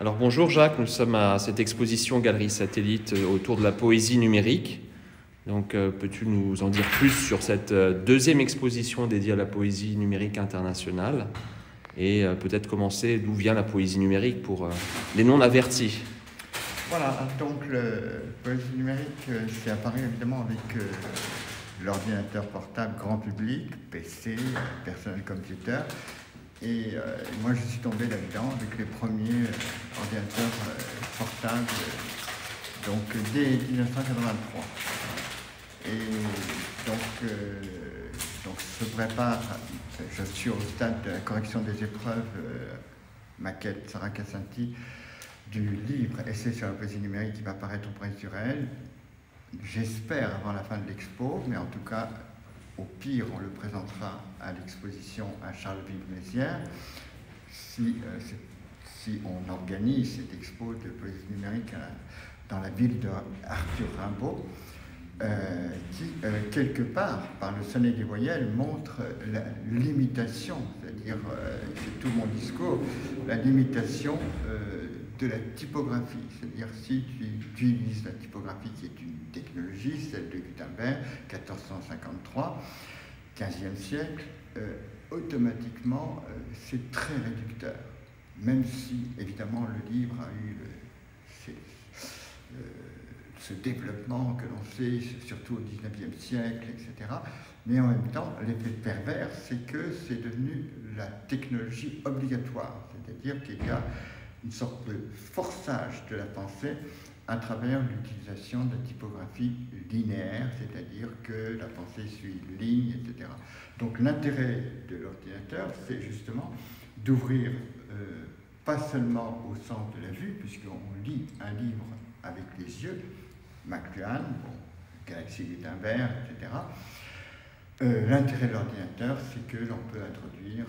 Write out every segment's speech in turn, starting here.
Alors bonjour Jacques, nous sommes à cette exposition Galerie Satellite euh, autour de la poésie numérique. Donc euh, peux-tu nous en dire plus sur cette euh, deuxième exposition dédiée à la poésie numérique internationale? Et peut-être commencer d'où vient la poésie numérique pour les non-avertis Voilà, donc la poésie numérique, c'est apparu évidemment avec l'ordinateur portable grand public, PC, personnel computer, et euh, moi, je suis tombé là-dedans avec les premiers euh, ordinateurs euh, portables, donc dès 1983. Et donc, donc je prépare, je suis au stade de la correction des épreuves, maquette Sarah Cassanti, du livre Essai sur la poésie numérique qui va paraître au Presse du. J'espère avant la fin de l'expo, mais en tout cas au pire, on le présentera à l'exposition à Charleville-Mézières. Si, euh, si, on organise cette expo de poésie numérique dans la ville de Arthur Rimbaud, euh, qui, euh, quelque part, par le sonnet des voyelles, montre la limitation, c'est-à-dire, c'est tout mon discours, la limitation de la typographie. C'est-à-dire, si tu, tu, utilises la typographie qui est une technologie, celle de Gutenberg, 1453, 15e siècle, euh, automatiquement, euh, c'est très réducteur. Même si, évidemment, le livre a eu euh, ce développement que l'on sait, surtout au 19e siècle, etc. Mais en même temps, l'effet pervers, c'est que c'est devenu la technologie obligatoire. C'est-à-dire qu'il y a une sorte de forçage de la pensée à travers l'utilisation de la typographie linéaire, c'est-à-dire que la pensée suit une ligne, etc. Donc l'intérêt de l'ordinateur, c'est justement d'ouvrir euh, pas seulement au sens de la vue, puisqu'on lit un livre avec les yeux, McLuhan, bon, Galaxy Gutenberg, etc. Euh, l'intérêt de l'ordinateur, c'est que l'on peut introduire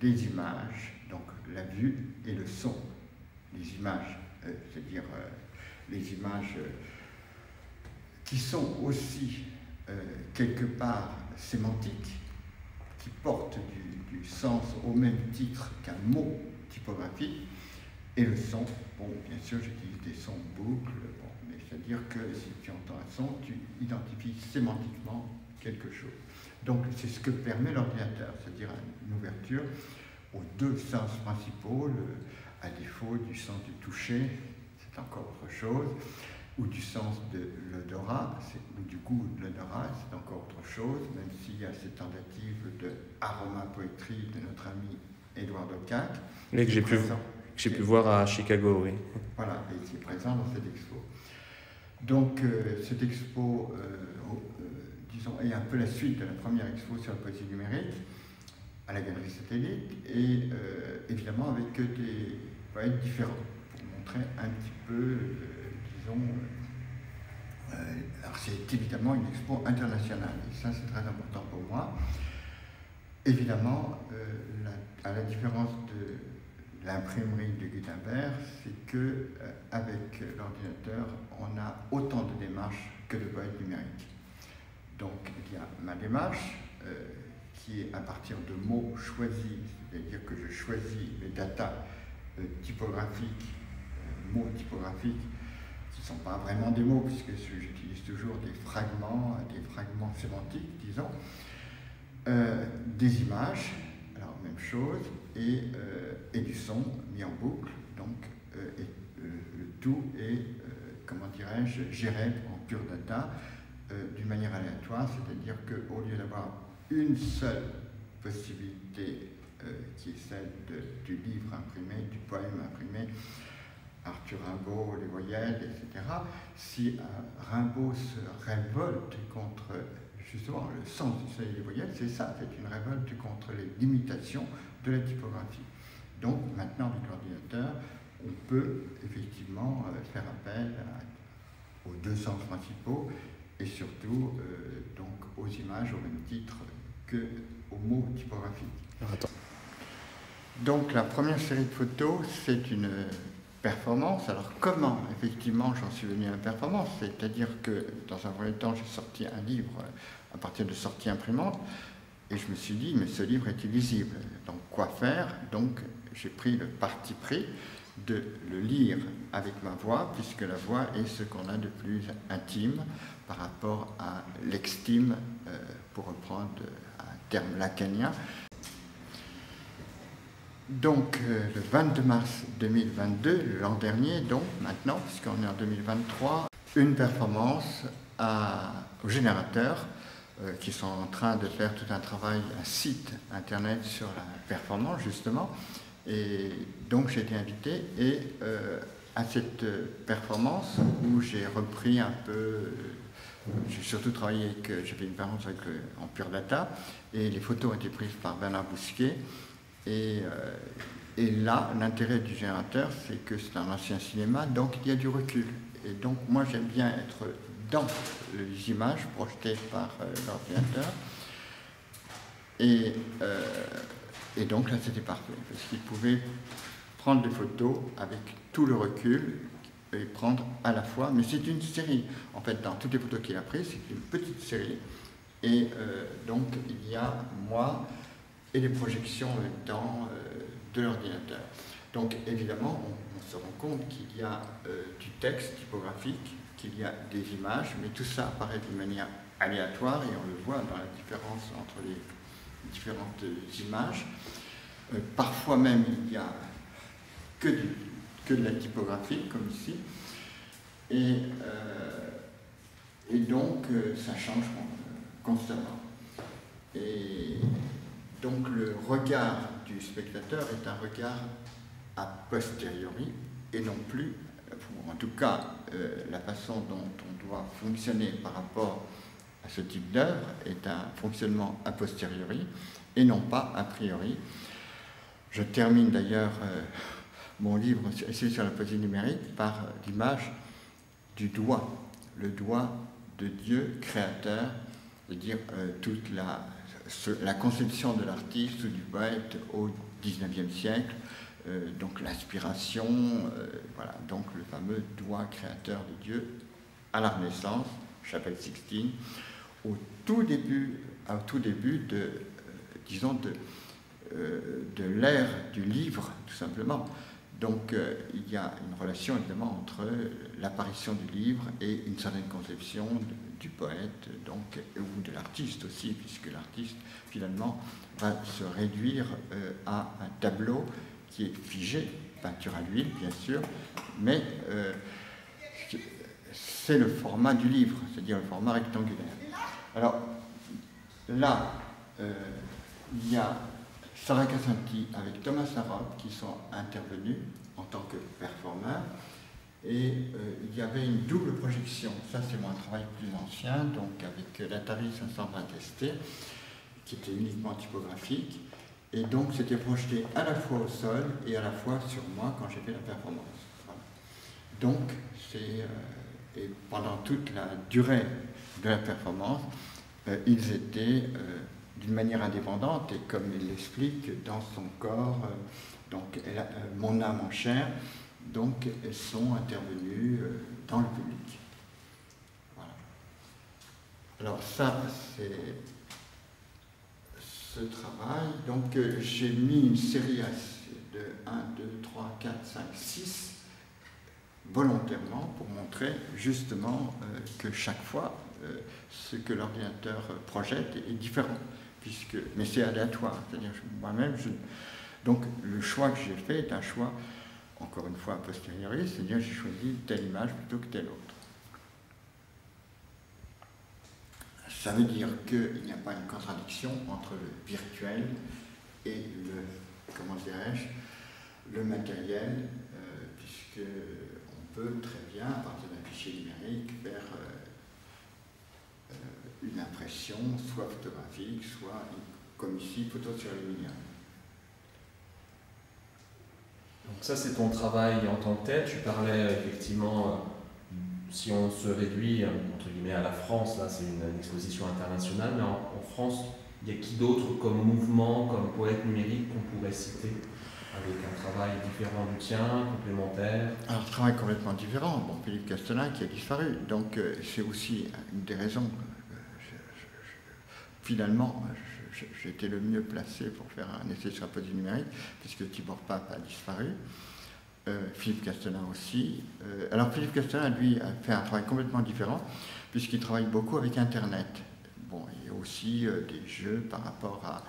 des images, donc la vue et le son. Les images, euh, c'est-à-dire les images euh, qui sont aussi euh, quelque part sémantiques, qui portent du, sens au même titre qu'un mot typographique, et le son, bon, bien sûr, j'utilise des sons boucles, bon, mais c'est-à-dire que si tu entends un son, tu identifies sémantiquement quelque chose. Donc, c'est ce que permet l'ordinateur, c'est-à-dire une ouverture aux deux sens principaux, à défaut du sens du toucher, encore autre chose, ou du sens de l'odorat, ou du goût de l'odorat, c'est encore autre chose, même s'il y a cette tentative de aromapoétrie de notre ami Édouard Docac. Oui, que j'ai pu, voir à Chicago, oui. Voilà, et qui est présent dans cette expo. Donc, euh, cette expo, euh, euh, disons, est un peu la suite de la première expo sur la poésie numérique à la galerie satellite, et évidemment avec des poètes différents un petit peu, euh, disons, euh, alors c'est évidemment une expo internationale, et ça c'est très important pour moi. Évidemment, euh, à la différence de l'imprimerie de Gutenberg, c'est que avec l'ordinateur, on a autant de démarches que de poètes numériques. Donc il y a ma démarche à partir de mots choisis, c'est-à-dire que je choisis les datas typographiques mots typographiques qui ne sont pas vraiment des mots, puisque j'utilise toujours des fragments, des fragments sémantiques, disons, euh, des images, alors même chose, et, euh, et, du son mis en boucle, donc euh, le tout est, comment dirais-je, géré en pure data d'une manière aléatoire, c'est-à-dire qu'au lieu d'avoir une seule possibilité qui est celle du livre imprimé, du poème imprimé, Arthur Rimbaud, les voyelles, etc. Si Rimbaud se révolte contre justement le sens du soleil des voyelles, c'est ça, c'est une révolte contre les limitations de la typographie. Donc maintenant avec l'ordinateur, on peut effectivement euh, faire appel aux deux sens principaux et surtout euh, donc aux images au même titre que aux mots typographiques. Donc la première série de photos, c'est une performance. Alors comment effectivement j'en suis venu à la performance? C'est-à-dire que dans un premier temps j'ai sorti un livre à partir de sortie imprimante et je me suis dit mais ce livre est illisible. Donc quoi faire? Donc j'ai pris le parti pris de le lire avec ma voix, puisque la voix est ce qu'on a de plus intime par rapport à l'extime, euh, pour reprendre un terme lacanien. Donc, euh, le 22 mars 2022, l'an dernier, donc maintenant, puisqu'on est en 2023, une performance au générateur euh, qui sont en train de faire tout un travail, un site internet sur la performance justement. Et donc j'ai été invité et euh, à cette performance où j'ai repris un peu, j'ai surtout travaillé avec, j'ai fait une performance avec, en Pure Data et les photos ont été prises par Bernard Bousquet. Et, et là, l'intérêt du générateur, c'est que c'est un ancien cinéma, donc il y a du recul. Et donc moi j'aime bien être dans les images projetées par euh, l'ordinateur. Et, euh, et, donc là, c'était parfait, parce qu'il pouvait prendre des photos avec tout le recul et prendre à la fois, mais c'est une série. En fait, dans toutes les photos qu'il a prises, c'est une petite série. Et euh, donc, il y a moi et les projections même temps de l'ordinateur. Donc, évidemment, on, se rend compte qu'il y a du texte typographique, qu'il y a des images, mais tout ça apparaît d'une manière aléatoire et on le voit dans la différence entre les différentes images. Euh, parfois même, il n'y a que, que, de la typographie, comme ici. Et, euh, et donc, euh, ça change constamment. Et donc, le regard du spectateur est un regard a posteriori et non plus en tout cas euh, la façon dont on doit fonctionner par rapport à ce type d'œuvre est un fonctionnement a posteriori et non pas a priori. Je termine d'ailleurs mon livre sur la poésie numérique par l'image du doigt, le doigt de Dieu créateur, c'est-à-dire euh, toute la, conception de l'artiste ou du poète au XIXe siècle, euh, donc l'inspiration, euh, voilà, donc le fameux doigt créateur de Dieu à la Renaissance, chapelle Sixtine, au tout début, au tout début de, de l'ère du livre, tout simplement. Donc il y a une relation évidemment entre l'apparition du livre et une certaine conception du poète, donc, ou de l'artiste aussi, puisque l'artiste finalement va se réduire à un tableau qui est figé, peinture à l'huile bien sûr, mais euh, c'est le format du livre, c'est-à-dire le format rectangulaire. Alors là, euh, il y a Sarah Cassanti avec Thomas Sarov qui sont intervenus en tant que performeurs. Et euh, il y avait une double projection. Ça, c'est mon travail plus ancien, donc avec l'Atari 520 ST, qui était uniquement typographique. Et donc c'était projeté à la fois au sol et à la fois sur moi quand j'ai fait la performance. Donc, c'est, euh, et pendant toute la durée de la performance, euh, ils étaient d'une manière indépendante et comme il l'explique dans son corps, donc mon âme en chair, donc elles sont intervenues dans le public. Voilà. Alors ça, c'est travail. Donc euh, j'ai mis une série de 1, 2, 3, 4, 5, 6 volontairement pour montrer justement euh, que chaque fois euh, ce que l'ordinateur projette est différent. Mais c'est aléatoire, c'est-à-dire moi-même, donc le choix que j'ai fait est un choix, encore une fois a posteriori, c'est-à-dire j'ai choisi telle image plutôt que telle autre. Ça veut dire qu'il n'y a pas une contradiction entre le virtuel et le, comment dirais-je, le matériel, euh, puisque on peut très bien, à partir d'un fichier numérique, faire euh, une impression, soit photographique, soit, comme ici, photo sur aluminium. Donc ça, c'est ton travail en tant que tel. Tu parlais effectivement si on se réduit entre guillemets à la France, là c'est une, exposition internationale, mais en, France, il y a qui d'autre comme mouvement, comme poète numérique qu'on pourrait citer avec un travail différent du tien, complémentaire? Alors, un travail complètement différent. Bon, Philippe Castelin qui a disparu, donc euh, c'est aussi une des raisons. Euh, finalement, j'étais le mieux placé pour faire un essai sur la poésie numérique, puisque Tibor Pape a disparu. Philippe Castelin aussi. alors Philippe Castelin, lui, a fait un travail complètement différent, puisqu'il travaille beaucoup avec Internet. Bon, il y a aussi des jeux par rapport à,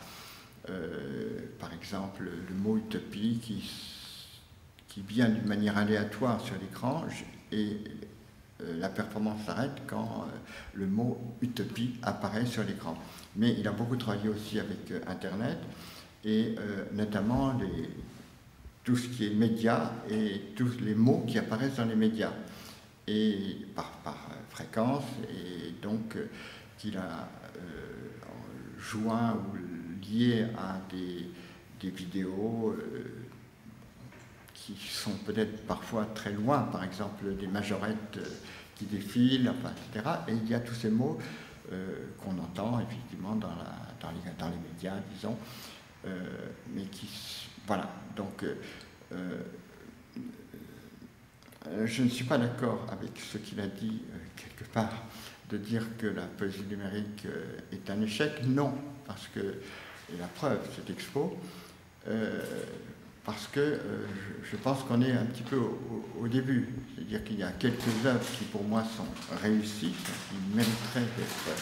par exemple, le mot utopie qui qui vient d'une manière aléatoire sur l'écran et euh, la performance s'arrête quand euh, le mot utopie apparaît sur l'écran. Mais il a beaucoup travaillé aussi avec euh, Internet et notamment les, tout ce qui est médias et tous les mots qui apparaissent dans les médias et par, fréquence et donc qu'il a joint ou lié à des, vidéos qui sont peut-être parfois très loin, par exemple des majorettes euh, qui défilent, etc. Et il y a tous ces mots euh, qu'on entend effectivement dans, dans, les, médias, disons, euh, mais qui. Voilà. Donc, je ne suis pas d'accord avec ce qu'il a dit quelque part de dire que la poésie numérique est un échec. Non, parce que, et la preuve, cette expo, parce que euh, je, pense qu'on est un petit peu au, début. C'est-à-dire qu'il y a quelques œuvres qui pour moi sont réussies, qui mériteraient d'être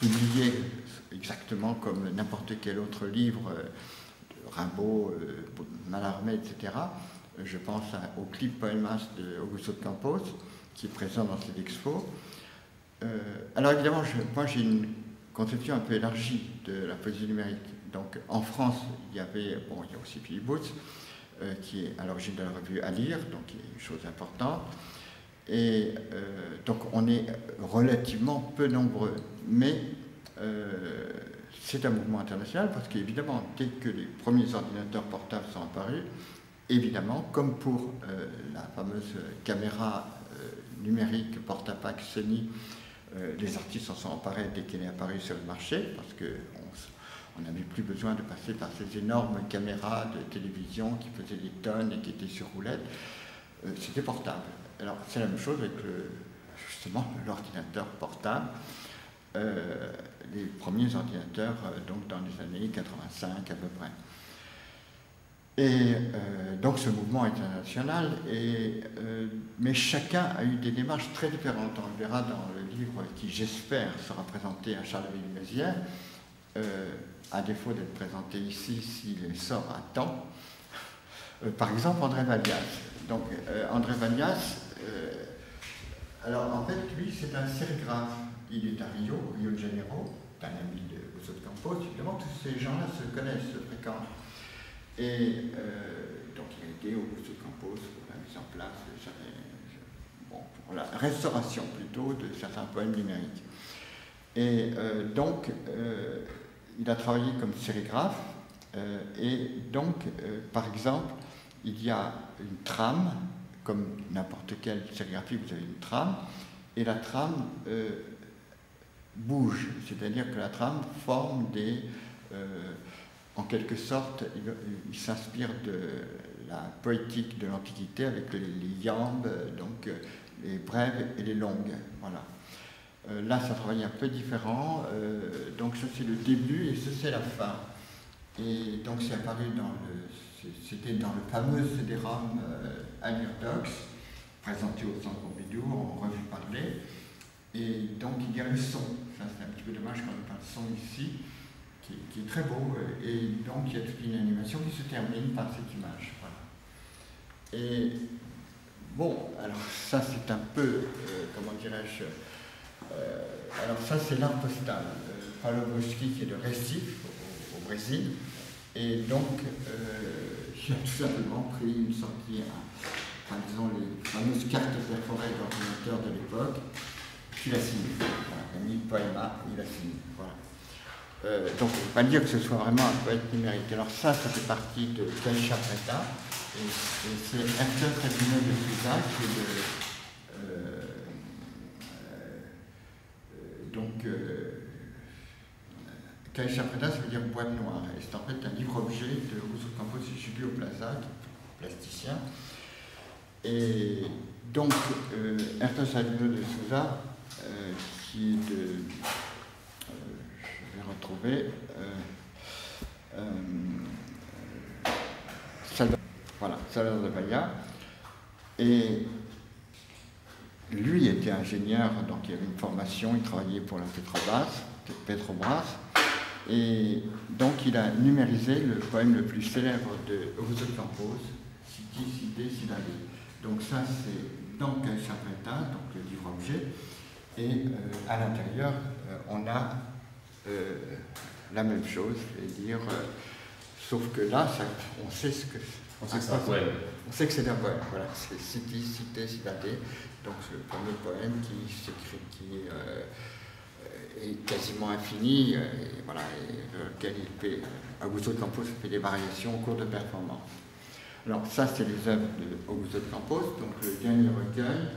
publiées exactement comme n'importe quel autre livre, euh, Rimbaud, euh, Mallarmé, etc. Je pense au clip poémas de Augusto de Campos, qui est présent dans cette expo. alors évidemment, moi j'ai une conception un peu élargie de la poésie numérique. Donc en France, il y avait, bon, il y a aussi Philippe Boots, euh, qui est à l'origine de la revue à lire, donc qui est une chose importante. Et euh, donc on est relativement peu nombreux, mais euh, c'est un mouvement international parce qu'évidemment, dès que les premiers ordinateurs portables sont apparus, évidemment, comme pour la fameuse caméra numérique porte-à-pack Sony, les artistes s'en sont emparés dès qu'elle est apparue sur le marché, parce que on n'avait plus besoin de passer par ces énormes caméras de télévision qui faisaient des tonnes et qui étaient sur roulette. Euh, c'était portable. Alors c'est la même chose avec justement l'ordinateur portable. Euh, les premiers ordinateurs euh, donc dans les années 85 à peu près. Et donc ce mouvement international, mais chacun a eu des démarches très différentes. On le verra dans le livre qui j'espère sera présenté à Charleville-Mézières à défaut d'être présenté ici s'il sort à temps. Euh, par exemple, André Valias. Donc, euh, André Valias, euh, alors en fait, lui, c'est un sérigraphe. Il est à Rio, Rio de Janeiro, un ami de de Campos, évidemment, tous ces gens-là se connaissent, se fréquentent. Et donc, il a aidé au de Campos pour la mise en place, bon, pour la restauration plutôt de certains poèmes numériques. Et donc, il a travaillé comme sérigraphe euh, et donc, euh, par exemple, il y a une trame, comme n'importe quelle sérigraphie, vous avez une trame, et la trame euh, bouge, c'est-à-dire que la trame forme des... en quelque sorte, il, s'inspire de la poétique de l'Antiquité avec les, les yambes, donc les brèves et les longues. Voilà. Euh, là, ça travaille un peu différent. Euh, donc, ça, c'est le début et ça, c'est la fin. Et donc, c'est apparu dans le. C'était dans le fameux CD-ROM euh, Docs, présenté au Centre Pompidou en revue parlée. Et donc, il y a le son. Ça, c'est un petit peu dommage qu'on n'ait pas le son ici, qui, est très beau. Et donc, il y a toute une animation qui se termine par cette image. Voilà. Et bon, alors, ça, c'est un peu, comment dirais-je, alors ça, c'est l'art postal. Euh, Paulo Bruschi qui est de Recife, au, Brésil. Et donc, euh, j'ai tout simplement pris une sortie, enfin, disons, les fameuses cartes perforées d'ordinateur de l'époque, qu'il a signé. Voilà, il a mis le poème il a signé. Voilà. donc, on ne peut pas dire que ce soit vraiment un poète numérique. Alors ça, ça fait partie de Kaisha Preta, et, c'est Hector Tribunal de Souza qui est de donc, euh, Preda, ça veut dire boîte noire. Et c'est en fait un livre-objet de Rousseau Campos et Julio Plaza, plasticien. Et donc, euh, de Souza, euh, qui est de. Euh, je vais retrouver. Salvador, voilà, Salvador de Bahia. Et lui était ingénieur, donc il avait une formation, il travaillait pour la Petrobras, Petrobras et donc il a numérisé le poème le plus célèbre de Augusto Campos, Cité, Cité, Sidali. Donc ça c'est dans Cachapreta, donc le livre objet, et euh, à l'intérieur euh, on a euh, la même chose, c'est-à-dire, sauf que là on sait ce que on sait que c'est un poème. On sait que c'est un poème, voilà, c'est Cité, Cité, Sidali. Donc c'est le premier poème qui s'écrit, qui est quasiment infini, euh, et, voilà, lequel il fait, Augusto de Campos fait des variations au cours de performance. Alors ça, c'est les œuvres d'Augusto de Campos, donc le dernier recueil,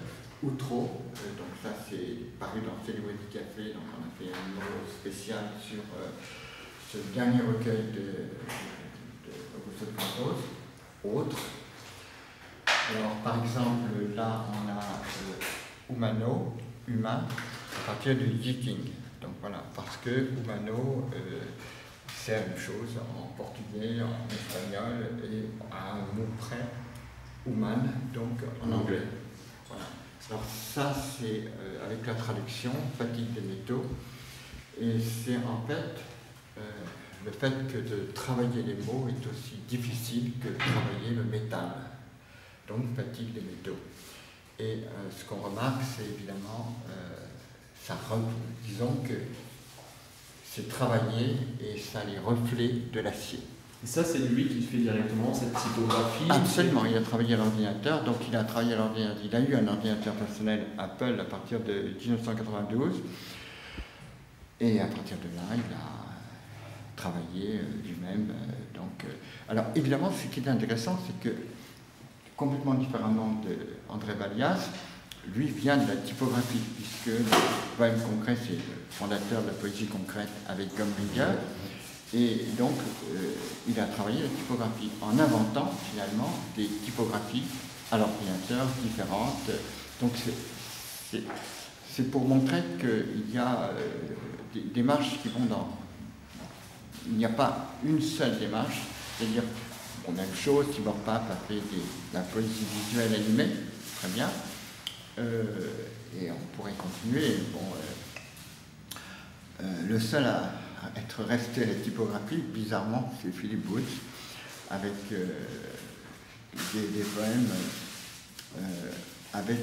Outro, euh, donc ça c'est paru dans Célébrité Café, donc on a fait un numéro spécial sur euh, ce dernier recueil de, de, de Campos. Autre. Alors par exemple, là on a Humano, humain, à partir du Yiking. Voilà, parce que humano, euh, c'est la même chose en portugais, en espagnol et à un mot près, human, donc en anglais. Voilà. Alors ça, c'est euh, avec la traduction, fatigue des métaux, et c'est en fait euh, le fait que de travailler les mots est aussi difficile que de travailler le métal, donc fatigue des métaux. Et ce qu'on remarque, c'est évidemment ça, disons que c'est travaillé et ça les reflets de l'acier. Et ça, c'est lui qui fait directement cette typographie Absolument, il a travaillé à l'ordinateur, donc il a travaillé à l'ordinateur. Il a eu un ordinateur personnel Apple à partir de 1992, et à partir de là, il a travaillé euh, lui-même. Euh, donc, euh, alors évidemment, ce qui est intéressant, c'est que complètement différemment d'André Balias, lui vient de la typographie, puisque le poème concret, c'est le fondateur de la poésie concrète avec Gomringer. Et donc, euh, il a travaillé la typographie en inventant finalement des typographies à l'ordinateur différentes. Donc, c'est pour montrer qu'il y a euh, des démarches qui vont dans. Il n'y a pas une seule démarche, c'est-à-dire, bon, même chose, Tibor Pape a fait de la poésie visuelle animée, très bien, et on pourrait continuer. Bon, euh, euh, le seul à, être resté à la typographie, bizarrement, c'est Philippe Booth, avec des, poèmes avec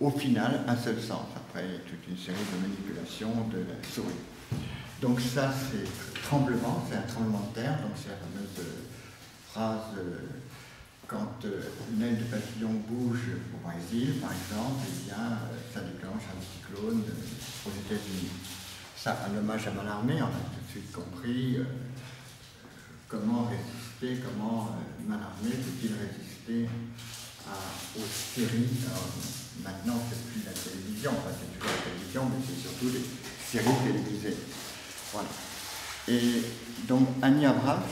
au, final un seul sens. Après, toute une série de manipulations de la souris. Donc ça, c'est tremblement, c'est un tremblement de terre, donc c'est la fameuse phrase quand euh, une aile de papillon bouge au Brésil, par exemple, eh bien, euh, ça déclenche un cyclone euh, aux États-Unis. Ça, un hommage à Malarmé, on a tout de suite compris comment résister, comment Malarmé peut-il résister aux séries. maintenant, c'est plus la télévision, enfin, c'est toujours la télévision, mais c'est surtout les séries télévisées. Voilà. Et donc, Annie Abras,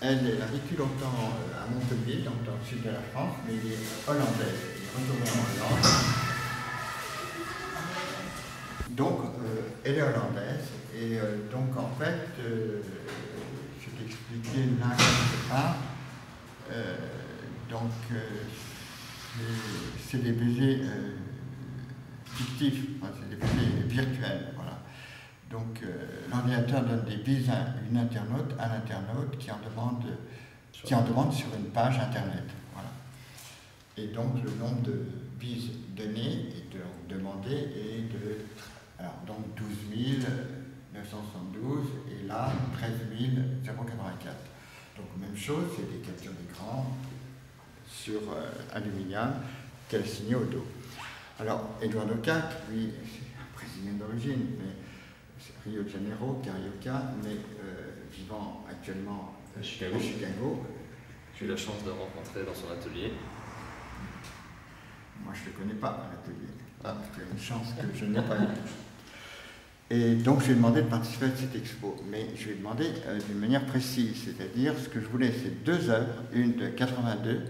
elle, a vécu longtemps euh, à Montpellier, donc dans le sud de la France, mais elle est hollandaise. Elle est retournée en Hollande. Donc, euh, elle est hollandaise. Et euh, donc, en fait, je vais t'expliquer là quelque part. donc, c'est des baisers fictifs, c'est des baisers virtuels. Donc euh, l'ordinateur donne des bises à une internaute, à l'internaute qui en demande qui en demande sur une page internet. Voilà. Et donc le nombre de bises données et de, demandées est de alors, donc 12 972 et là 13 084. Donc même chose, c'est des captures d'écran sur euh, aluminium qu'elle signe au dos. Alors Eduardo Cac, lui, c'est un brésilien d'origine, mais Rio de Janeiro, Carioca, mais euh, vivant actuellement à Chicago. J'ai eu la chance de rencontrer dans son atelier. Moi, je ne le connais pas, l'atelier. Ah. C'est une chance que je n'ai pas eu. Et donc, je lui ai demandé de participer à cette expo. Mais je lui ai demandé euh, d'une manière précise, c'est-à-dire ce que je voulais, c'est deux œuvres, une de 82,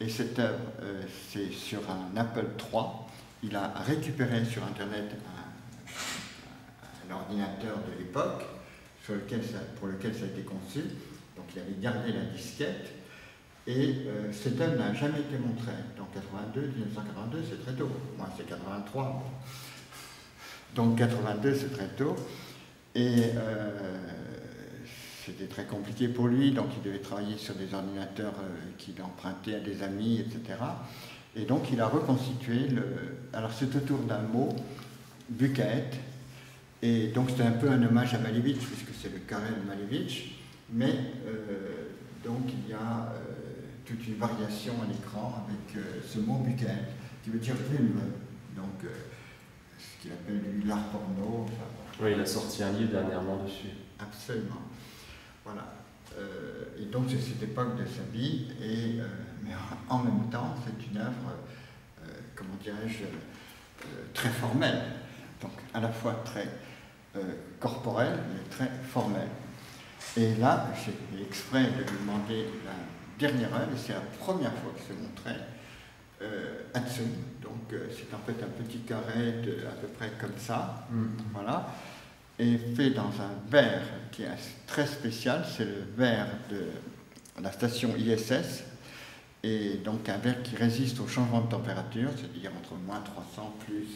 et cette œuvre, euh, c'est sur un Apple III. Il a récupéré sur Internet l'ordinateur de l'époque pour lequel ça a été conçu. Donc il avait gardé la disquette Et euh, cette œuvre n'a jamais été montrée. Donc 82, 1982, c'est très tôt. Moi, c'est 83. Donc 82, c'est très tôt. Et euh, c'était très compliqué pour lui, donc il devait travailler sur des ordinateurs euh, qu'il empruntait à des amis, etc. Et donc il a reconstitué le. Alors c'est autour d'un mot, bucaète, et donc c'est un peu un hommage à Malevich, puisque c'est le carré de Malevich, mais donc il y a toute une variation à l'écran avec ce mot bucaète, qui veut dire plume. Donc ce qu'il appelle lui l'art porno. oui, il a sorti un livre dernièrement dessus. Absolument. Voilà. Euh, et donc c'est cette époque de sa vie, et, euh, mais en même temps c'est une œuvre, euh, comment dirais-je, très formelle. Donc à la fois très corporelle, mais très formelle. Et là, j'ai exprès de lui demander la dernière œuvre, et c'est la première fois que se montrait, euh, Donc c'est en fait un petit carré de, à peu près comme ça. Mm. Voilà est fait dans un verre qui est très spécial, c'est le verre de la station ISS, et donc un verre qui résiste au changement de température, c'est-à-dire entre moins 300 plus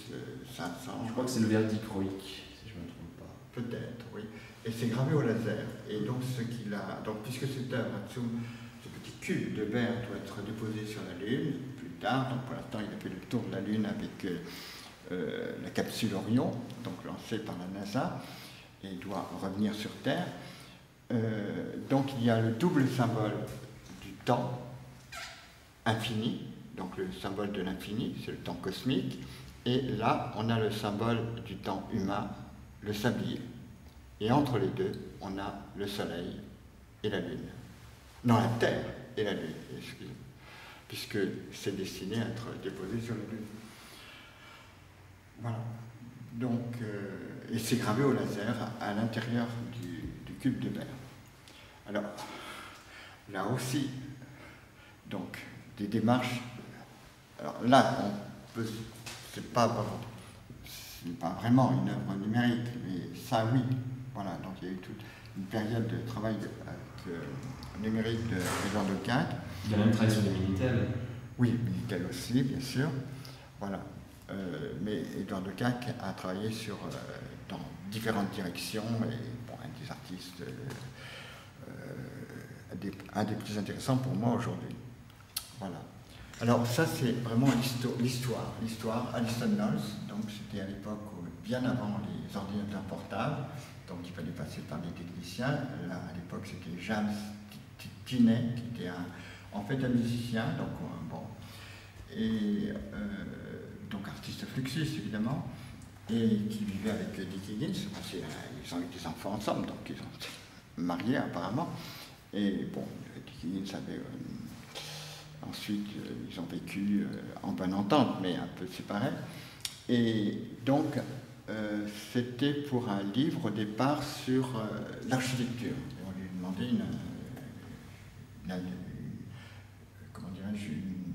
500. Euh, je crois que c'est le verre dichroïque, Peut-être, oui. Et c'est gravé au laser. Et donc, ce qu'il a, donc puisque c'est un ce petit cube de verre doit être déposé sur la Lune plus tard. Donc, pour l'instant, il a fait le tour de la Lune avec euh, euh, la capsule Orion, donc lancée par la NASA, et doit revenir sur Terre. Euh, donc il y a le double symbole du temps infini, donc le symbole de l'infini, c'est le temps cosmique, et là on a le symbole du temps humain, le sablier. Et entre les deux, on a le Soleil et la Lune. Non, la Terre et la Lune, excusez puisque c'est destiné à être déposé sur la Lune. Voilà. Donc, euh, et c'est gravé au laser à l'intérieur du, cube de verre. Alors, là aussi, donc, des démarches. Alors là, on peut, c'est pas, pas vraiment une œuvre numérique, mais ça, oui. Voilà, donc il y a eu toute une période de travail avec, euh, numérique de Jean de Il y a même travaillé sur des Minitel. Oui, Minitel aussi, bien sûr. Voilà. Euh, mais Edouard de Cac a travaillé sur, euh, dans différentes directions et bon, un des artistes, un des plus intéressants pour moi aujourd'hui. Voilà. Alors ça c'est vraiment l'histoire, l'histoire Alison Knowles, c'était à l'époque bien avant les ordinateurs portables, donc il fallait passer par des techniciens. Là, à l'époque c'était James Tinet qui était en fait un musicien, donc bon. Et donc artiste Fluxus évidemment, et qui vivait avec Dick Higgins. Ils ont eu des enfants ensemble, donc ils ont mariés apparemment. Et bon, Dick Higgins avait. Euh, ensuite, euh, ils ont vécu euh, en bonne entente, mais un peu séparés. Et donc, c'était pour un livre au départ sur l'architecture. On lui demandait une,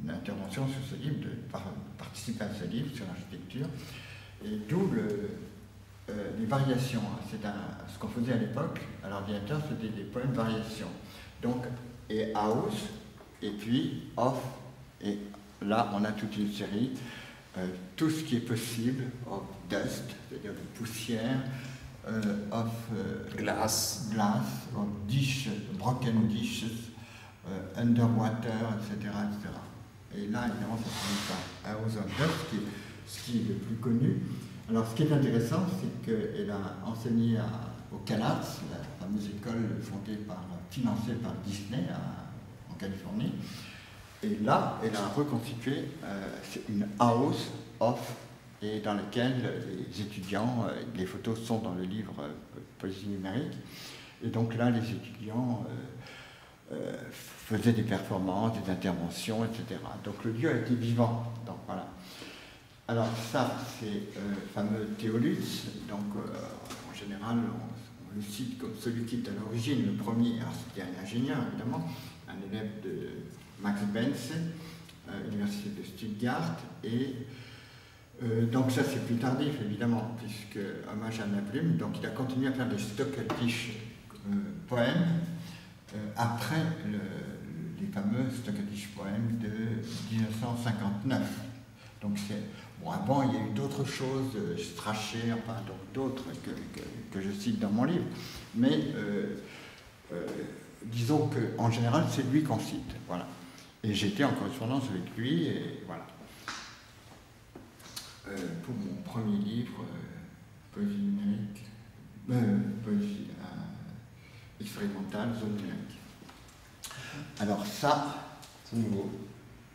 intervention sur ce livre de, participer à ce livre sur l'architecture, et d'où euh, les variations. C'est ce qu'on faisait à l'époque à l'ordinateur, c'était des points de variation. Donc, et house, et puis off, et là on a toute une série, euh, tout ce qui est possible, of dust, c'est-à-dire de poussière, euh, of glass, glass, of dishes, broken dishes, underwater, etc., etc. Et là, évidemment, ça se par House of Dust, qui est ce qui est le plus connu. Alors, ce qui est intéressant, c'est qu'elle a enseigné au CalArts, la fameuse école fondée par, financée par Disney en Californie. Et là, elle a reconstitué euh, une house of, et dans laquelle les étudiants, euh, les photos sont dans le livre euh, Poésie numérique. Et donc là, les étudiants faisait des performances, des interventions, etc. Donc le lieu a été vivant. Donc voilà. Alors ça, c'est le fameux Théolus. Donc en général, on, le cite comme celui qui est à l'origine, le premier, c'était un ingénieur évidemment, un élève de Max Benz, Université de Stuttgart, et donc ça c'est plus tardif évidemment, puisque hommage à la plume, donc il a continué à faire des Stockeltisch poèmes, euh, après les fameux Stockadish poèmes de 1959. Donc c'est bon, il y a eu d'autres choses, euh, Strachey, enfin d'autres que, je cite dans mon livre, mais euh, euh, disons qu'en général c'est lui qu'on cite, voilà. Et j'étais en correspondance avec lui et voilà. pour mon premier livre, poésie numérique, poésie expérimentale, zone numérique. Alors ça, c'est nouveau.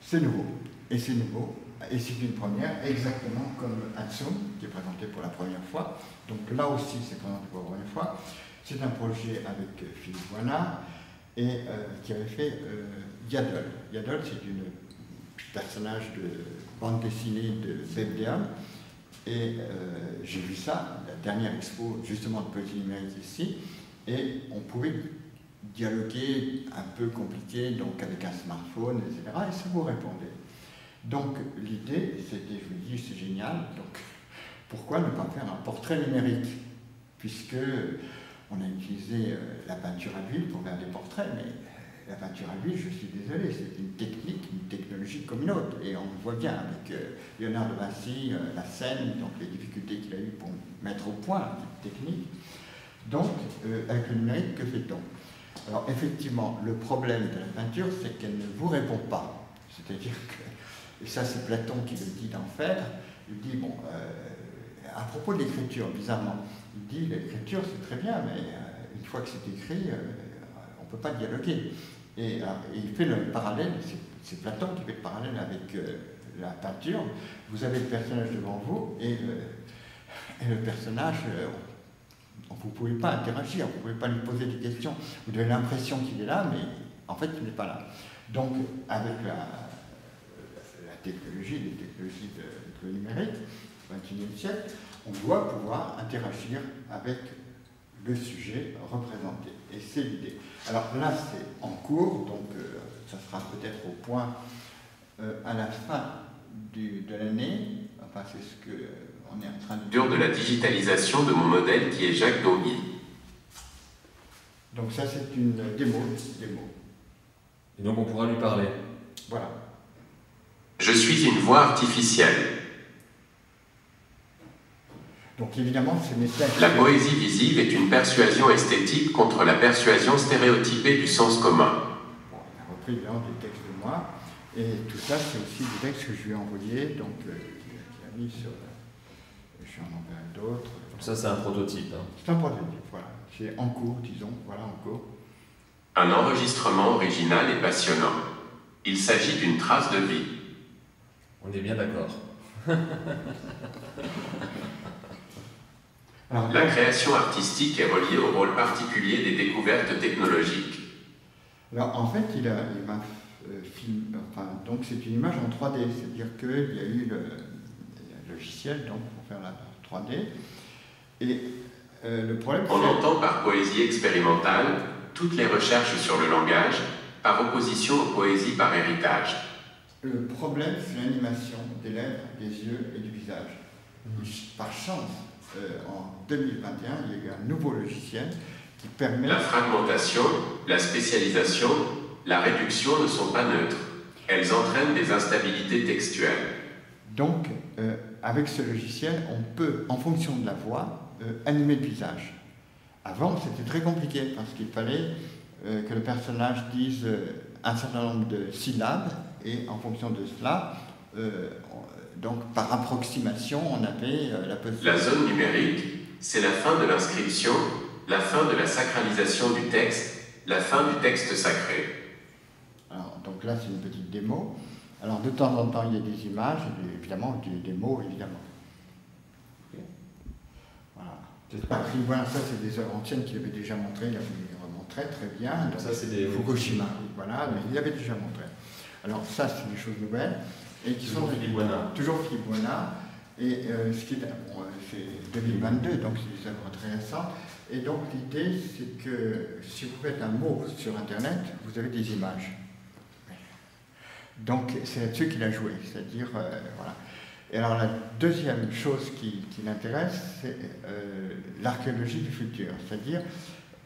C'est nouveau. Et c'est nouveau. Et c'est une première, exactement comme Atsum, qui est présenté pour la première fois. Donc là aussi, c'est présenté pour la première fois. C'est un projet avec Philippe Boinard et euh, qui avait fait euh, Yadol. Yadol, c'est un personnage de bande dessinée de BFDA. Et euh, j'ai vu ça, la dernière expo justement de Petit Numérique ici, et on pouvait dialoguer un peu compliqué, donc avec un smartphone, etc. Et ça vous répondait. Donc l'idée, c'était, je me dis, c'est génial, donc pourquoi ne pas faire un portrait numérique? Puisque on a utilisé euh, la peinture à l'huile pour faire des portraits, mais la peinture à l'huile, je suis désolé, c'est une technique, une technologie comme une autre. Et on le voit bien avec euh, Léonard de Vinci, euh, la scène, donc les difficultés qu'il a eues pour mettre au point cette technique. Donc, avec le numérique, que fait-on? Alors effectivement, le problème de la peinture, c'est qu'elle ne vous répond pas. C'est-à-dire que, et ça c'est Platon qui le dit dans Phèdre, il dit, bon, euh, à propos de l'écriture, bizarrement, il dit, l'écriture c'est très bien, mais euh, une fois que c'est écrit, euh, on ne peut pas dialoguer. Et, il fait le parallèle, c'est Platon qui fait le parallèle avec la peinture. Vous avez le personnage devant vous, et, le personnage, vous ne pouvez pas interagir, vous ne pouvez pas lui poser des questions. Vous avez l'impression qu'il est là, mais en fait, il n'est pas là. Donc, avec la, technologie, les technologies de, numérique, du XXIe siècle, on doit pouvoir interagir avec le sujet représenté. Et c'est l'idée. Alors là, c'est en cours, donc euh, ça sera peut-être au point euh, à la fin de l'année. Enfin, c'est ce que on est en train de... de la digitalisation de mon modèle qui est Jacques Daumier. Donc ça c'est une démo, démo. Et donc on pourra lui parler. Voilà. Je suis une voix artificielle. Donc évidemment, ce message... La poésie visive est une persuasion esthétique contre la persuasion stéréotypée du sens commun. Bon, il a repris évidemment des textes de moi, et tout ça, c'est aussi des textes que je lui ai envoyés, donc euh, il a mis sur j'en enverrai d'autres. Ça, c'est un prototype. Hein. C'est un prototype, voilà. C'est en cours, disons, voilà, en cours. Un enregistrement original et passionnant. Il s'agit d'une trace de vie. On est bien d'accord. La création artistique est reliée au rôle particulier des découvertes technologiques. Alors, en fait, il, a, il m'a euh, filmé, enfin, donc c'est une image en 3D, c'est-à-dire qu'il y a eu le, le logiciel donc, pour faire la, 3D. Et euh, le problème, On entend par poésie expérimentale toutes les recherches sur le langage, par opposition aux poésies par héritage. Le problème, c'est l'animation des lèvres, des yeux et du visage. Par chance, en 2021, il y a eu un nouveau logiciel qui permet... La fragmentation, la spécialisation, la réduction ne sont pas neutres. Elles entraînent des instabilités textuelles. Donc, euh, avec ce logiciel, on peut, en fonction de la voix, euh, animer le visage. Avant, c'était très compliqué parce qu'il fallait euh, que le personnage dise un certain nombre de syllabes et en fonction de cela, donc par approximation, on avait la possibilité. La zone numérique, c'est la fin de l'inscription, la fin de la sacralisation du texte, la fin du texte sacré. Alors, donc là, c'est une petite démo. Alors de temps en temps, il y a des images, évidemment, des, mots, évidemment. Voilà. ça c'est des œuvres anciennes qu'il avait déjà montrées, il avait remontré très bien. ça c'est des Fukushima, voilà, mais il avait déjà montré. Alors ça c'est des choses nouvelles. Et qui toujours sont Philippe Boinard. Toujours Philippe Boinard. Et euh, ce qui est, bon, c'est 2022, donc c'est des œuvres très récentes. Et donc l'idée, c'est que si vous faites un mot sur Internet, vous avez des images. Donc c'est là-dessus qu'il a joué, c'est-à-dire, euh, voilà. Et alors la deuxième chose qui, l'intéresse, c'est euh, l'archéologie du futur, c'est-à-dire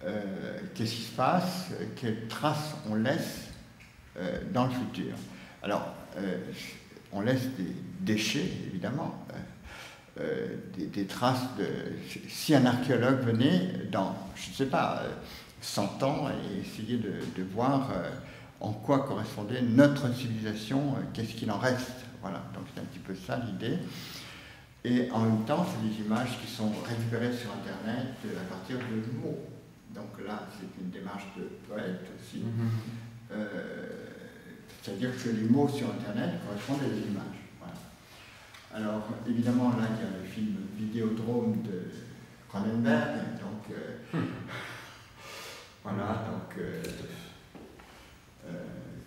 euh, qu'est-ce qui se passe, quelles traces on laisse dans le futur. Alors, on laisse des déchets, évidemment, des, traces de... Si un archéologue venait dans, je ne sais pas, 100 ans et essayait de, de voir en quoi correspondait notre civilisation, qu'est-ce qu'il en reste. Voilà, donc c'est un petit peu ça l'idée. Et en même temps, c'est des images qui sont récupérées sur Internet à partir de mots. Donc là, c'est une démarche de poète aussi. Mhm. Euh, c'est-à-dire que les mots sur Internet correspondent à des images. Alors, évidemment, là, il y a le film Vidéodrome de Cronenberg. Donc, euh, hmm. voilà, donc, euh,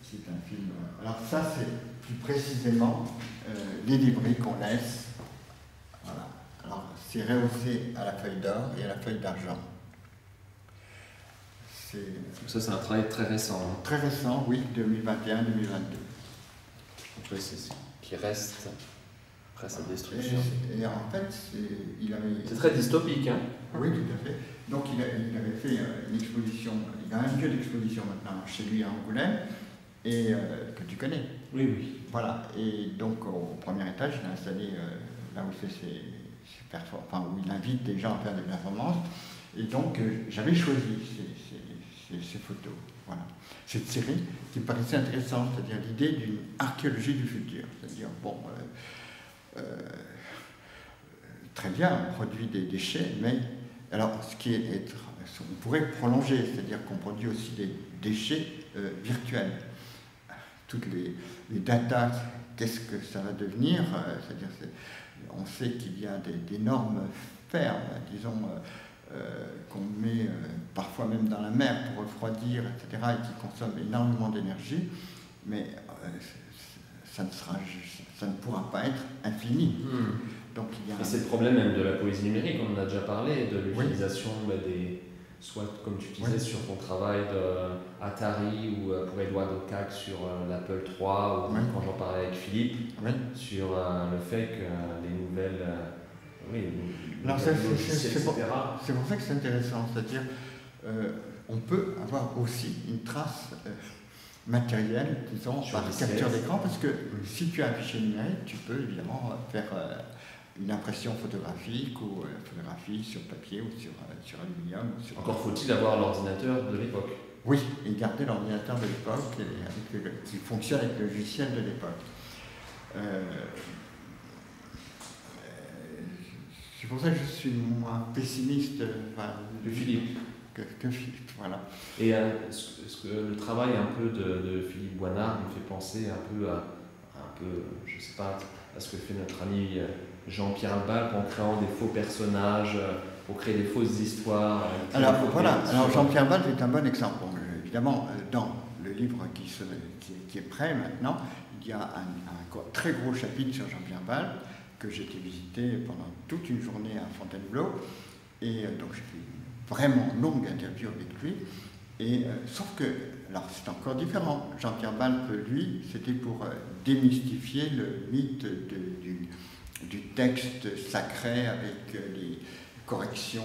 c'est un film. Alors, ça, c'est plus précisément les débris qu'on laisse voilà. Alors, c'est rehaussé à la feuille d'or et à la feuille d'argent. Ça, c'est un travail très récent. Hein. Très récent, oui, 2021-2022. qui reste après sa destruction. Et, en fait, il avait. C'est très dystopique, hein Oui, tout à fait. Donc, il, avait fait euh, une exposition, il a un lieu d'exposition maintenant chez lui à Angoulême, et euh, que tu connais. Oui, oui. Voilà. Et donc, au premier étage, il a installé. Euh, là où ses, enfin, où il invite des gens à faire des performances. Et donc, euh, j'avais choisi ces, photos. Voilà. Cette série qui me paraissait intéressante, c'est-à-dire l'idée d'une archéologie du futur. C'est-à-dire, bon, euh, euh, très bien, on produit des déchets, mais alors, ce qui est, on pourrait prolonger, c'est-à-dire qu'on produit aussi des déchets virtuels. Toutes les, les datas, qu'est-ce que ça va devenir C'est-à-dire, on sait qu'il y a d'énormes fermes, disons, euh, euh, qu'on met euh, parfois même dans la mer pour refroidir, etc., et qui consomment énormément d'énergie, mais ça, ne sera, ça ne pourra pas être infini. Hmm. Donc, il y a c'est le problème même de la poésie numérique, on en a déjà parlé, de l'utilisation bah, des soit comme tu disais sur ton travail d'Atari ou pour Edouard Ocac sur l'Apple III, ou quand j'en parlais avec Philippe, sur le fait que les nouvelles. oui, c'est pour, pour, ça que c'est intéressant, c'est-à-dire euh, on peut avoir aussi une trace euh, matérielle, disons, par capture d'écran, parce que si tu as un fichier numérique, tu peux évidemment faire euh, une impression photographique ou euh, photographie sur papier ou sur, euh, sur aluminium. Encore faut-il avoir l'ordinateur de l'époque. Oui, et garder l'ordinateur de l'époque qui fonctionne avec le logiciel de l'époque. Euh, c'est pour ça que je suis moins pessimiste que Philippe. Que, Philippe, voilà. Et ce que le travail un peu de, Philippe Boinard me fait penser un peu à, un peu, je sais pas, à ce que fait notre ami Jean-Pierre Balp en créant des faux personnages, euh, pour créer des fausses histoires. Euh, Alors voilà, Alors, Jean-Pierre Balp est un bon exemple. évidemment, euh, dans le livre qui, qui, est prêt maintenant, il y a un, très gros chapitre sur Jean-Pierre Balp que été visiter pendant toute une journée à Fontainebleau. Et donc j'ai fait une vraiment longue interview avec lui. Et, sauf que, alors c'est encore différent. Jean-Pierre Balp, lui, c'était pour démystifier le mythe du, texte sacré avec euh, les corrections,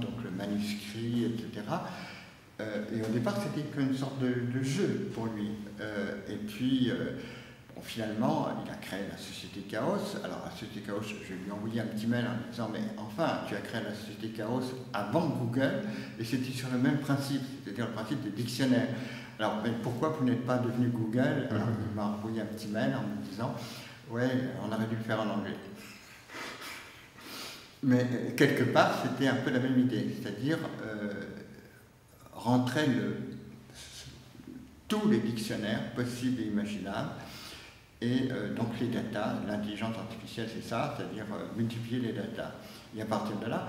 donc le manuscrit, etc. Euh, et au départ, c'était qu'une sorte de, jeu pour lui. Euh, et puis, finalement, il a créé la société Chaos. Alors, la société Chaos, je lui ai envoyé un petit mail en disant Mais enfin, tu as créé la société Chaos avant Google, et c'était sur le même principe, c'est-à-dire le principe des dictionnaires. Alors, mais pourquoi vous n'êtes pas devenu Google? Alors, il m'a envoyé un petit mail en me disant Ouais, on aurait dû le faire en anglais. Mais euh, quelque part, c'était un peu la même idée, c'est-à-dire euh, rentrer tous les dictionnaires possibles et imaginables, et euh, donc les datas, l'intelligence artificielle, c'est ça, c'est-à-dire multiplier les datas. Et à partir de là,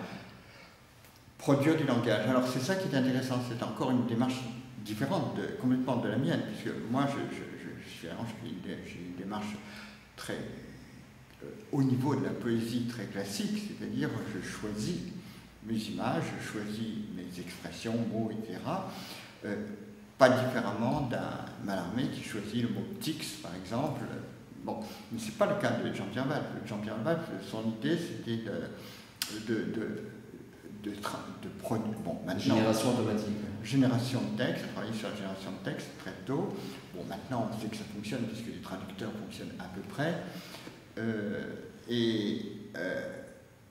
produire du langage. Alors c'est ça qui est intéressant, c'est encore une démarche différente, complètement de la mienne, puisque moi, je, je, j'ai une démarche très au niveau de la poésie très classique, c'est-à-dire je choisis mes images, je choisis mes expressions, mots, etc. Pas différemment d'un malarmé qui choisit le mot tix, par exemple. Bon, mais ce n'est pas le cas de Jean-Pierre Valp. Jean-Pierre Valp, son idée, c'était de, de, de, de. Bon, maintenant, Génération automatique. génération de texte, travaillé sur la génération de texte très tôt. Bon, maintenant, on sait que ça fonctionne puisque les traducteurs fonctionnent à peu près. Euh, et, euh,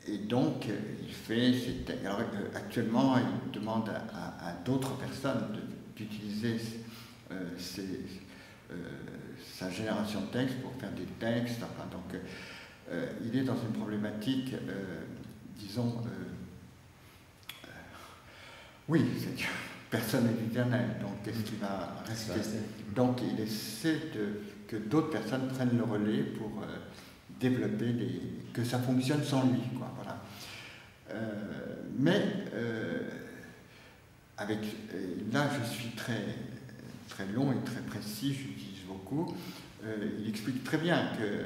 et donc, il fait. ses Alors, euh, actuellement, il demande à, à- à d'autres personnes de- d'utiliser euh, euh, sa génération de texte pour faire des textes. Enfin, donc, euh, il est dans une problématique, disons. oui, c'est personne n'est éternel, donc qu'est-ce qui va rester? Donc il essaie de, que d'autres personnes prennent le relais pour euh, développer des, que ça fonctionne sans lui. Quoi, voilà. Euh, mais euh, euh, là je suis très, très long et très précis, j'utilise beaucoup. Euh, il explique très bien que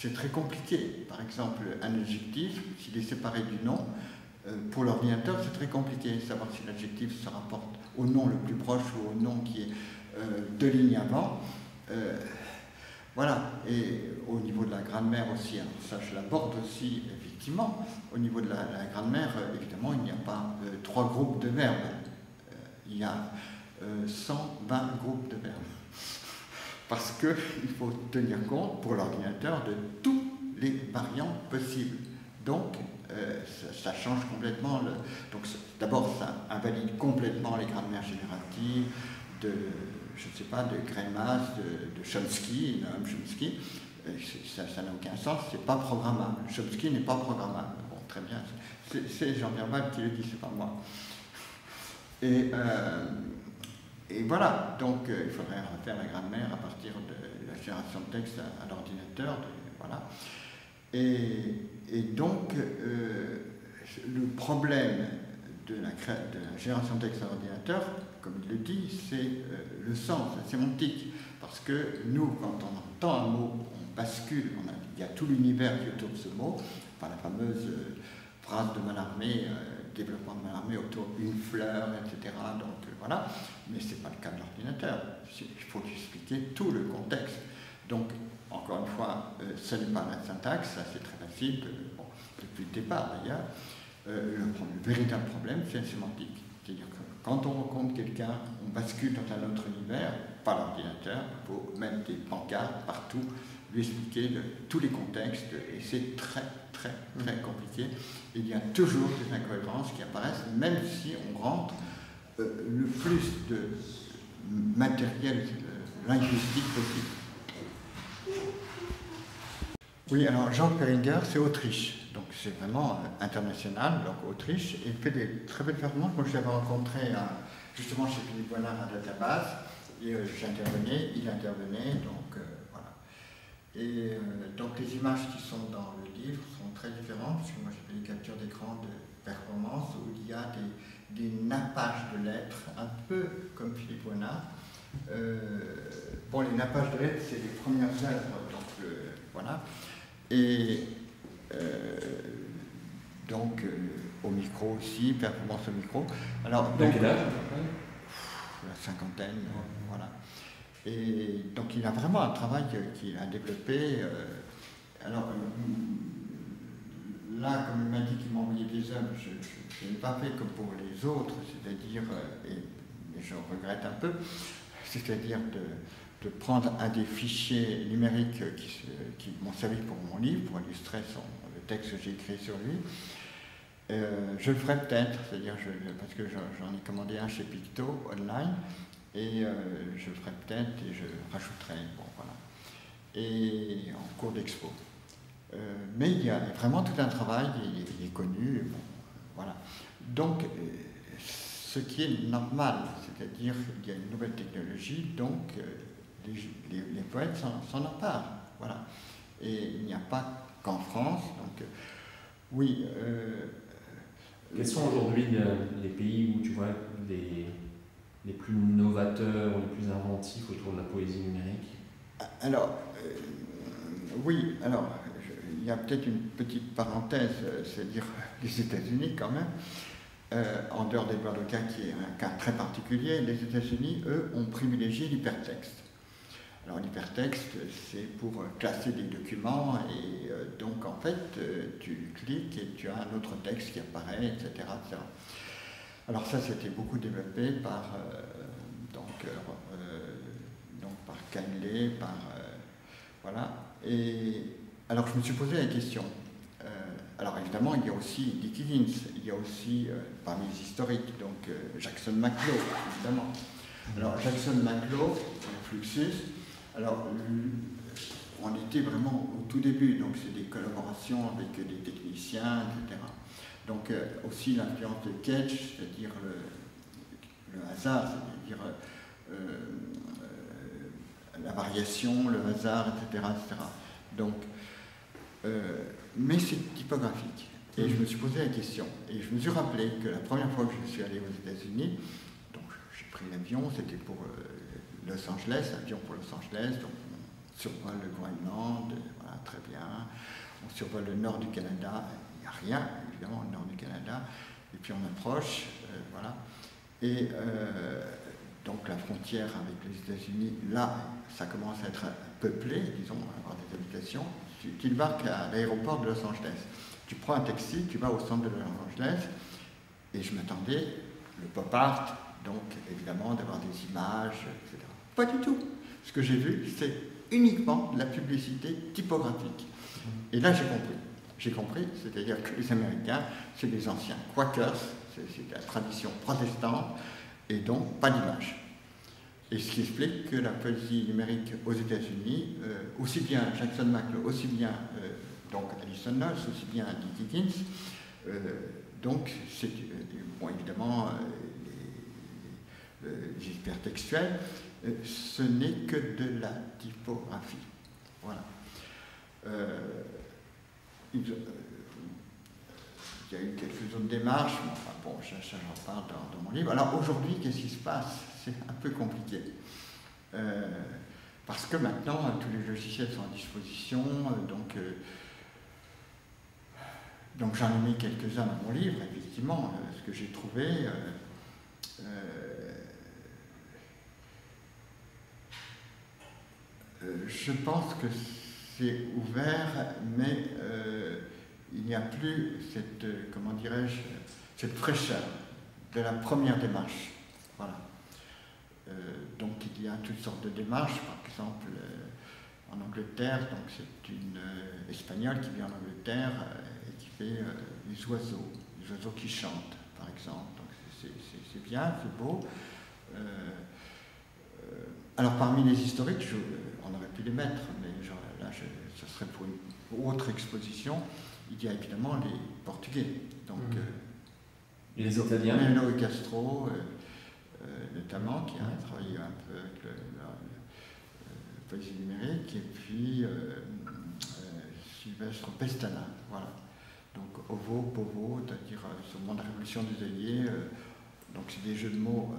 c'est très compliqué. Par exemple, un adjectif, s'il est séparé du nom, euh, pour l'ordinateur, c'est très compliqué de savoir si l'adjectif se rapporte au nom le plus proche ou au nom qui est deux lignes avant. Euh, voilà, et au niveau de la grammaire aussi, alors ça je l'aborde aussi effectivement, au niveau de la, grammaire, évidemment, il n'y a pas trois groupes de verbes, il y a euh, 120 groupes de verbes. Parce qu'il faut tenir compte pour l'ordinateur de tous les variantes possibles. Donc, euh, ça, change complètement le. Donc, d'abord, ça invalide complètement les grammaires génératives de, je ne sais pas, de Greimas, de, de Chomsky, Noam Chomsky. Euh, Ça n'a aucun sens, c'est pas programmable. Chomsky n'est pas programmable. Bon, très bien. C'est Jean-Pierre Ball qui le dit, c'est pas moi. Et, euh, et voilà, donc euh, il faudrait refaire la grammaire à partir de la génération de texte à, l'ordinateur. Voilà. Et, donc, euh, le problème de la, génération de texte à l'ordinateur, comme il le dit, c'est le sens, la sémantique. Parce que nous, quand on entend un mot, on bascule, il y a tout l'univers qui autour de ce mot, enfin la fameuse phrase de Mallarmé, développement de Mallarmé autour d'une fleur, etc. Donc euh, voilà, mais ce n'est pas le cas de l'ordinateur. Il faut expliquer tout le contexte. Donc, encore une fois, euh, ce n'est pas la syntaxe, ça c'est très facile, depuis le départ d'ailleurs. Euh, le, véritable problème, c'est la sémantique. C'est-à-dire que quand on rencontre quelqu'un, on bascule dans un autre univers, pas l'ordinateur, il faut mettre des pancartes partout, lui expliquer le- tous les contextes, et c'est très, très, très compliqué. Il y a toujours des incohérences qui apparaissent, même si on rentre euh, le plus de matériel euh, linguistique possible. Oui, alors Jean Peringer, c'est Autriche, donc c'est vraiment euh, international, donc Autriche, et il fait des très belles performances. Moi, je l'avais rencontré à- justement chez Philippe Boinard à Database, et euh, j'intervenais, il intervenait, donc euh. Et euh, donc les images qui sont dans le livre sont très différentes, parce que moi j'ai fait des captures d'écran de performance où il y a des, des nappages de lettres, un peu comme Philippe Boinard. Euh, bon, les nappages de lettres, c'est les premières œuvres, donc euh, voilà. Et euh, donc euh, au micro aussi, performance au micro. Alors, donc, quel âge la cinquantaine, voilà. Et donc il a vraiment un travail qu'il a développé. euh, alors euh, là, comme il m'a dit qu'il m'a envoyé des œuvres, je je- je n'ai pas fait comme pour les autres, c'est-à-dire, euh, et, je regrette un peu, c'est-à-dire de, prendre un des fichiers numériques qui, m'ont servi pour mon livre, pour illustrer son, le texte que j'ai écrit sur lui. Je le ferai peut-être, c'est-à-dire parce que j'en ai commandé un chez Picto online et euh, je ferai peut-être et je rajouterai. Bon, voilà. Et en cours d'expo. Euh, mais il y a vraiment tout un travail, il est, connu. bon, voilà. Donc, euh, ce qui est normal, c'est-à-dire qu'il y a une nouvelle technologie, donc les, poètes s'en emparent. Voilà. Et il n'y a pas qu'en France. Donc, oui. Quels sont aujourd'hui les, pays où tu vois les, les plus novateurs, les plus inventifs autour de la poésie numérique Alors, euh, oui, alors, il y a peut-être une petite parenthèse, c'est-à-dire les États-Unis quand même, euh, en dehors d'Edward Oka qui est un cas très particulier, les États-Unis, eux, ont privilégié l'hypertexte. Alors l'hypertexte, c'est pour classer des documents et euh, donc en fait, tu cliques et tu as un autre texte qui apparaît, etc. Alors ça, c'était beaucoup développé par, donc, donc par Canley, par... voilà. Et alors je me suis posé la question. alors évidemment, il y a aussi Dick Higgins, il y a aussi, parmi les historiques, donc Jackson McLeod, évidemment. Alors Jackson McLeod, Fluxus, alors on était vraiment au tout début, donc c'est des collaborations avec des techniciens, etc. Donc euh, aussi l'influence de Ketch, c'est-à-dire le, hasard, c'est-à-dire euh, euh, la variation, le hasard, etc. etc. Donc, mais c'est typographique. Et je me suis posé la question. Et je me suis rappelé que la première fois que je suis allé aux États-Unis, donc j'ai pris l'avion, c'était pour Los Angeles, avion pour Los Angeles, donc on survole le Groenland, voilà, très bien. On survole le nord du Canada, n'y a rien, évidemment, au nord du Canada. Et puis on approche, euh, voilà. Et euh, donc la frontière avec les États-Unis, là, ça commence à être peuplé, disons, à avoir des habitations. Tu, tu à l'aéroport de Los Angeles. Tu prends un taxi, tu vas au centre de Los Angeles, et je m'attendais, le pop art, donc évidemment d'avoir des images, etc. Pas du tout. Ce que j'ai vu, c'est uniquement la publicité typographique. Et là, j'ai compris. J'ai compris, c'est-à-dire que les Américains, c'est des anciens Quakers, c'est la tradition protestante, et donc pas d'image. Et ce qui explique que la poésie numérique aux États-Unis, euh, aussi bien Jackson McLeod, aussi bien euh, donc Alison Knowles, aussi bien Dick Higgins, euh, donc c'est bon, évidemment les, les euh, ce n'est que de la typographie. Voilà. Euh, il, y a eu quelques autres démarches, mais enfin bon, j'en parle dans, mon livre. Alors aujourd'hui, qu'est-ce qui se passe? C'est un peu compliqué. Euh, parce que maintenant, tous les logiciels sont à disposition, donc, donc j'en ai mis quelques-uns dans mon livre, effectivement, ce que j'ai trouvé. Euh, je pense que ouvert, mais euh, il n'y a plus cette, euh, comment dirais-je, cette fraîcheur de la première démarche. Voilà. donc il y a toutes sortes de démarches, par exemple en Angleterre, donc c'est une espagnole qui vient en Angleterre et qui fait les oiseaux, les oiseaux qui chantent, par exemple. Donc c'est bien, c'est beau. alors parmi les historiques, on aurait pu les mettre, ce serait pour une autre exposition. Il y a évidemment les Portugais. Donc, mmh. euh, les Italiens Melo Castro, euh, euh, notamment, qui a travaillé un peu avec le, poésie numérique, et puis Sylvestre Pestana. Voilà. Donc, ovo, povo, c'est-à-dire ce moment de la révolution des œillets. donc, c'est des jeux de mots,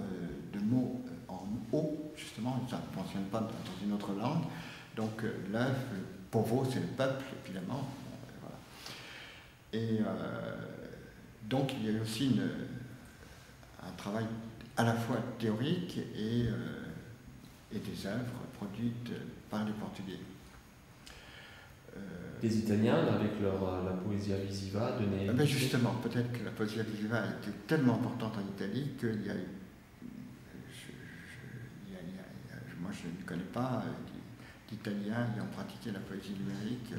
de mots en haut, justement, ça ne fonctionne pas dans une autre langue. Donc euh, l'œuf, Povo, c'est le peuple, évidemment. Et euh, donc il y a aussi un travail à la fois théorique et, euh, et des œuvres produites par les Portugais. les Italiens, avec leur, la poésie visiva, donnaient... Ben justement, peut-être que la poésie visiva a été tellement importante en Italie qu'il y a moi je ne connais pas euh, d'Italiens ayant pratiqué la poésie numérique, euh,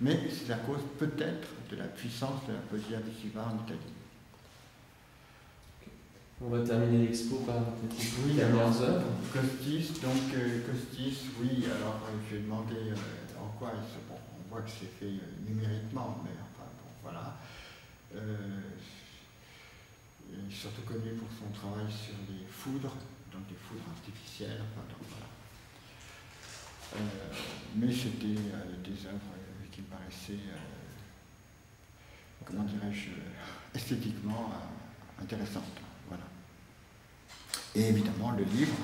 mais c'est à cause peut-être de la puissance de la poésie adhesiva en Italie. On va terminer l'expo par oui, dernières œuvres. Costis, donc euh, Costis, oui, alors je vais demander en quoi bon, on voit que c'est fait numériquement, mais enfin bon, voilà. il est surtout connu pour son travail sur les foudres, donc des foudres artificielles. voilà. Euh, mais c'était euh, des œuvres euh, qui me paraissaient, comment dirais-je, esthétiquement intéressantes. Voilà. Et évidemment, le livre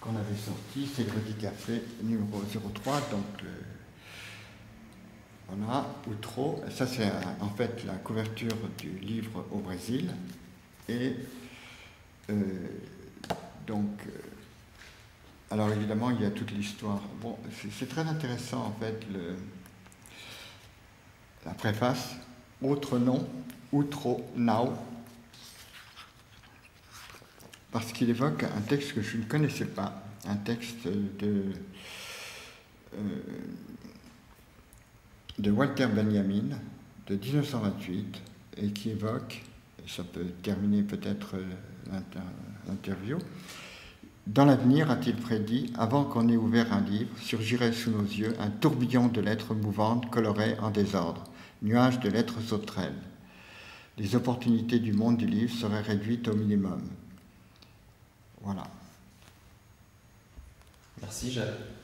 qu'on avait sorti, c'est le Café numéro 03, donc on a Outro, ça c'est en fait la couverture du livre au Brésil, et donc, alors évidemment, il y a toute l'histoire. Bon, c'est très intéressant en fait la préface. Autre nom, Outro Now. parce qu'il évoque un texte que je ne connaissais pas, un texte de, euh, de Walter Benjamin de 1928 et qui évoque, et ça peut terminer peut-être l'interview, dans l'avenir, a-t-il prédit, avant qu'on ait ouvert un livre, surgirait sous nos yeux un tourbillon de lettres mouvantes colorées en désordre, nuages de lettres sauterelles. Les opportunités du monde du livre seraient réduites au minimum. Voilà. Merci Jacques.